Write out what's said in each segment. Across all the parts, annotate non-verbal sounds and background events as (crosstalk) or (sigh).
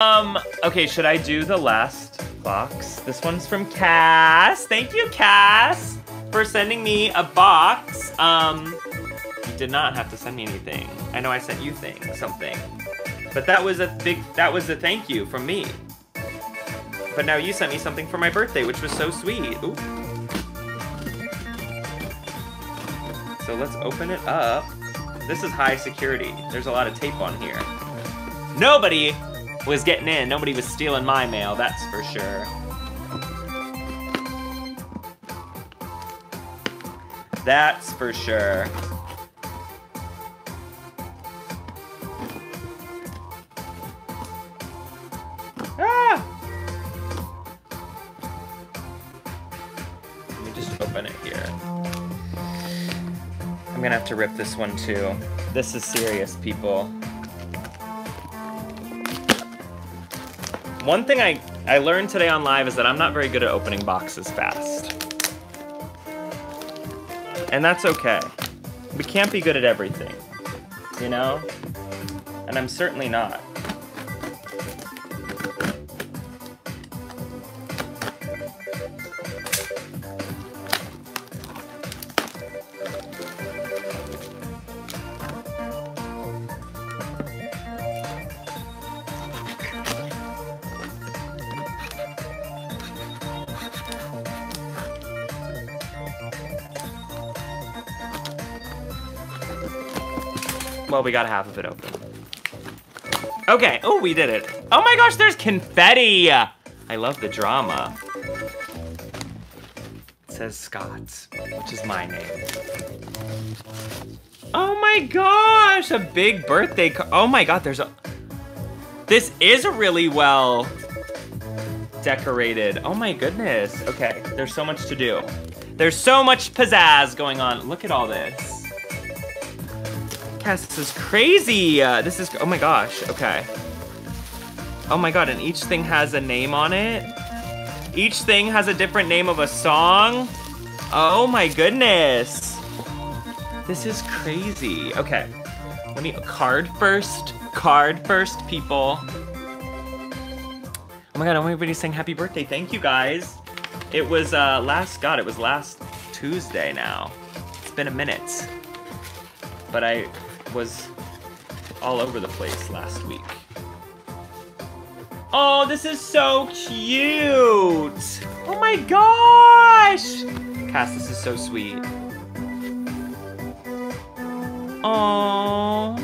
Um, okay, should I do the last box? This one's from Kass. Thank you, Kass, for sending me a box. Um, you did not have to send me anything. I know I sent you thing, something. But that was a big, that was a thank you from me. But now you sent me something for my birthday, which was so sweet. Ooh. So let's open it up. This is high security. There's a lot of tape on here. Nobody was getting in. Nobody was stealing my mail, that's for sure. That's for sure. Ah! Let me just open it here. I'm gonna have to rip this one too. This is serious, people. One thing I, I learned today on live is that I'm not very good at opening boxes fast. And that's okay. We can't be good at everything, you know? And I'm certainly not. Well, we got half of it open. Okay, oh, we did it. Oh my gosh, there's confetti! I love the drama. It says Scott, which is my name. Oh my gosh, a big birthday Oh my god, there's a... This is really well decorated. Oh my goodness. Okay, there's so much to do. There's so much pizzazz going on. Look at all this. This is crazy. Uh, this is, oh my gosh, okay. Oh my god, and each thing has a name on it. Each thing has a different name of a song. Oh my goodness. This is crazy. Okay, let me, card first. Card first, people. Oh my god, everybody's saying happy birthday. Thank you guys. It was uh, last, God, it was last Tuesday now. It's been a minute. But I was all over the place last week. Oh, this is so cute! Oh my gosh! Kass, this is so sweet. Oh.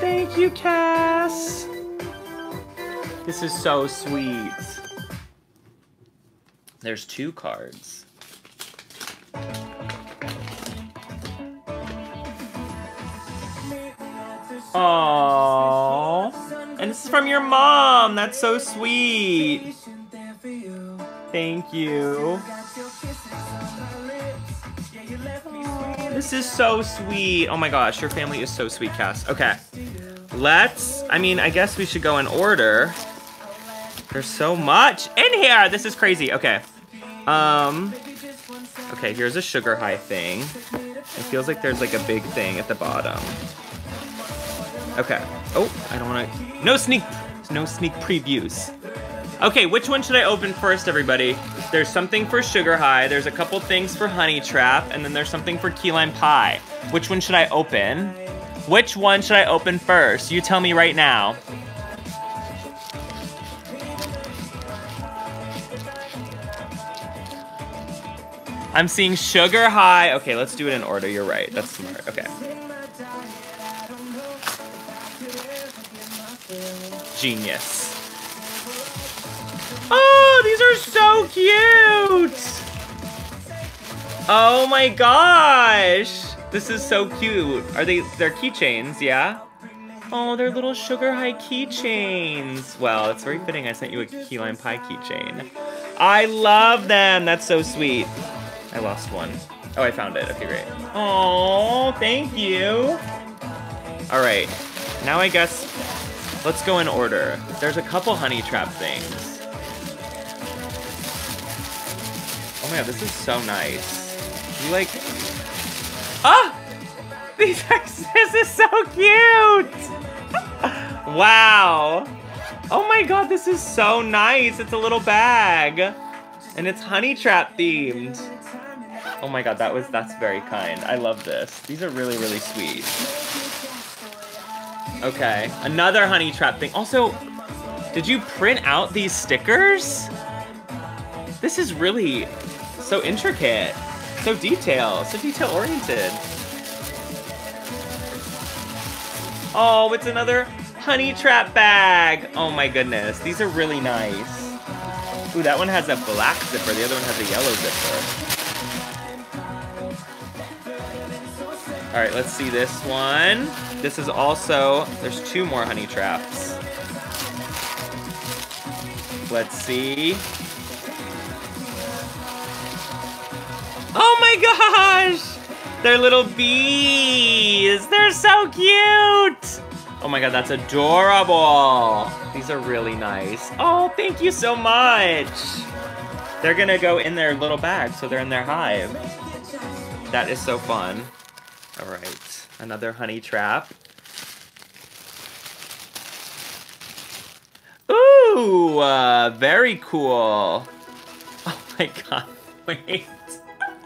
Thank you, Kass. This is so sweet. There's two cards. Aww. And this is from your mom. That's so sweet. Thank you. This is so sweet. Oh my gosh, your family is so sweet, Kass. Okay. Let's, I mean, I guess we should go in order. There's so much in here. This is crazy. Okay. Um, okay, here's a sugar high thing. It feels like there's like a big thing at the bottom. Okay. Oh, I don't want to... No sneak... No sneak previews. Okay, which one should I open first, everybody? There's something for Sugar High, there's a couple things for Honey Trap, and then there's something for Key Lime Pie. Which one should I open? Which one should I open first? You tell me right now. I'm seeing Sugar High. Okay, let's do it in order. You're right. That's smart. Okay. Genius. Oh, these are so cute! Oh my gosh! This is so cute. Are they, they're keychains, yeah? Oh, they're little sugar high keychains. Well, it's very fitting I sent you a key lime pie keychain. I love them. That's so sweet. I lost one. Oh, I found it. Okay, great. Oh, thank you. All right. Now I guess let's go in order. There's a couple honey trap things. Oh my god, this is so nice. You like... Ah! These (laughs) are, this is so cute! (laughs) Wow. Oh my god, this is so nice. It's a little bag. And it's honey trap themed. Oh my god, that was that's very kind. I love this. These are really, really sweet. Okay, another honey trap thing. Also, did you print out these stickers? This is really so intricate, so detailed, so detail oriented. Oh, it's another honey trap bag. Oh my goodness, these are really nice. Ooh, that one has a black zipper, the other one has a yellow zipper. All right, let's see this one. This is also, there's two more honey traps. Let's see. Oh my gosh! They're little bees! They're so cute! Oh my god, that's adorable! These are really nice. Oh, thank you so much! They're gonna go in their little bag, so they're in their hive. That is so fun. Alright, another honey trap. Ooh, uh, very cool. (laughs) Oh my god, (laughs) wait.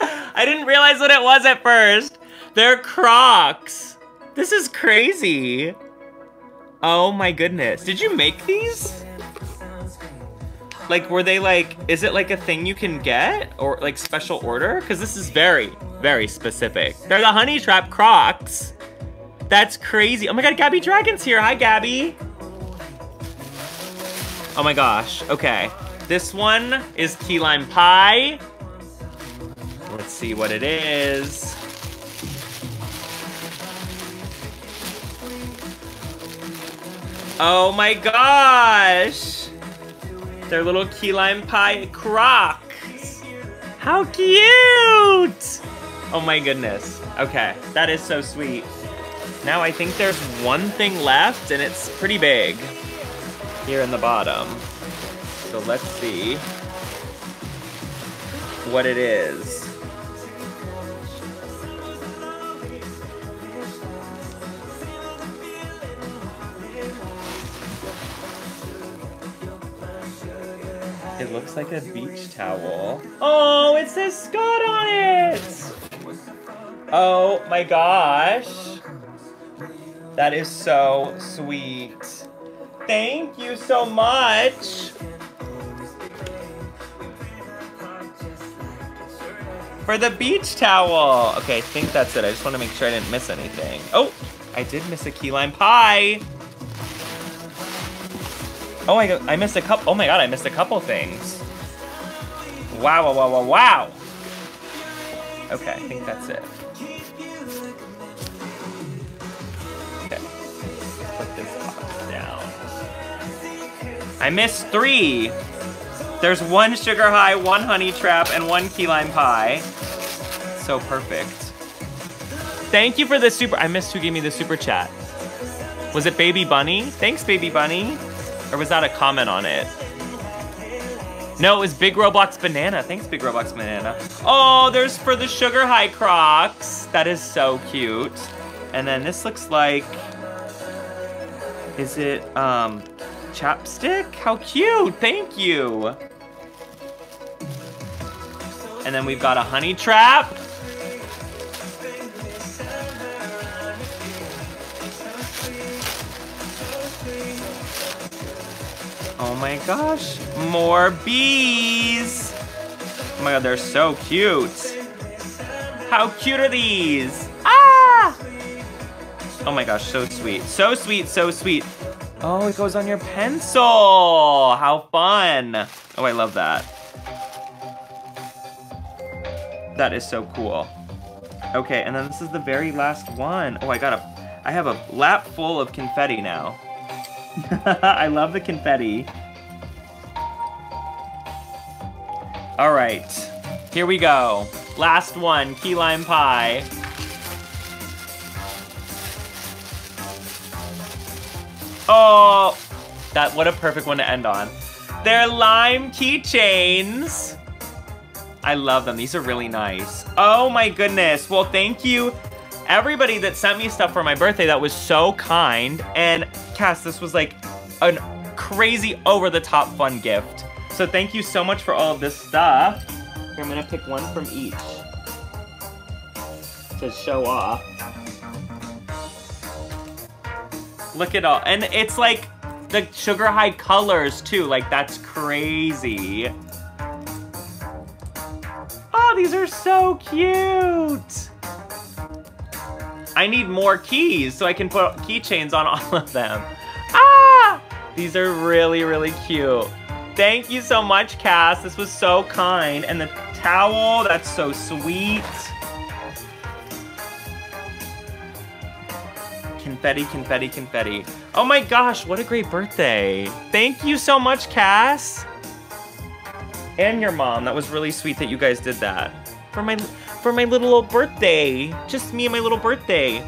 I didn't realize what it was at first. They're Crocs. This is crazy. Oh my goodness. Did you make these? Like, were they like, is it like a thing you can get? Or like special order? Because this is very, very specific. They're the Honey Trap Crocs. That's crazy. Oh my god, Gabby Dragon's here. Hi, Gabby. Oh my gosh. Okay. This one is key lime pie. Let's see what it is. Oh my gosh! They're little key lime pie crocs. How cute! Oh my goodness. Okay, that is so sweet. Now I think there's one thing left and it's pretty big here in the bottom. So let's see what it is. It looks like a beach towel. Oh, it says Scott on it! Oh my gosh. That is so sweet. Thank you so much. For the beach towel. Okay, I think that's it. I just want to make sure I didn't miss anything. Oh, I did miss a key lime pie. Oh, I, I missed a couple. Oh my god, I missed a couple things. Wow, wow, wow, wow, wow. Okay, I think that's it. Okay. Put this box down. I missed three. There's one sugar high, one honey trap, and one key lime pie. So perfect. Thank you for the super. I missed who gave me the super chat. Was it Baby Bunny? Thanks, Baby Bunny. Or was that a comment on it? No, it was Big Roblox Banana. Thanks, Big Roblox Banana. Oh, there's for the Sugar High Crocs. That is so cute. And then this looks like... Is it, um, chapstick? How cute! Thank you! And then we've got a honey trap. Oh my gosh, more bees! Oh my god, they're so cute. How cute are these? Ah! Oh my gosh, so sweet. So sweet, so sweet. Oh, it goes on your pencil. How fun. Oh, I love that. That is so cool. Okay, and then this is the very last one. Oh, I got a, I have a lap full of confetti now. (laughs) I love the confetti. All right, here we go. Last one, key lime pie. Oh, that what a perfect one to end on. They're lime keychains. I love them. These are really nice. Oh my goodness. Well, thank you everybody that sent me stuff for my birthday that was so kind. And Kass, this was like a crazy over the top fun gift. So thank you so much for all of this stuff. Here, I'm gonna pick one from each to show off. Look at all, and it's like the sugar high colors too, like that's crazy. Oh, these are so cute. I need more keys so I can put keychains on all of them. Ah! These are really, really cute. Thank you so much, Kass. This was so kind. And the towel, that's so sweet. Confetti, confetti, confetti. Oh my gosh, what a great birthday. Thank you so much, Kass. And your mom. That was really sweet that you guys did that. For my for my little old birthday. Just me and my little birthday.